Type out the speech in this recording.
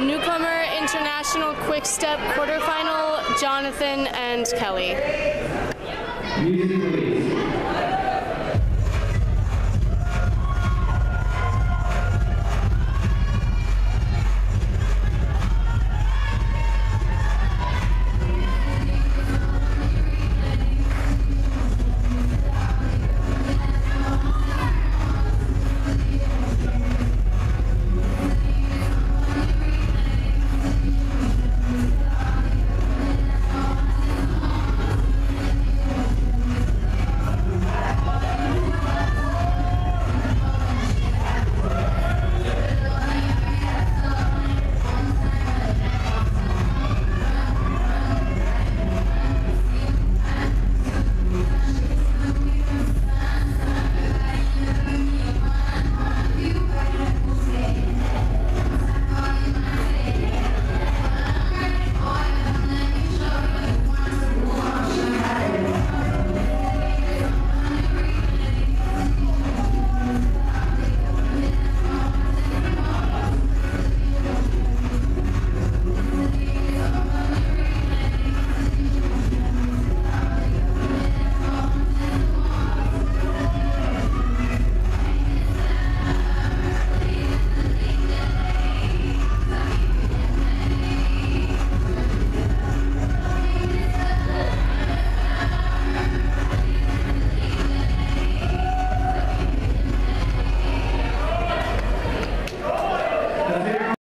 Newcomer International Quick Step quarterfinal, Jonathan and Kelly.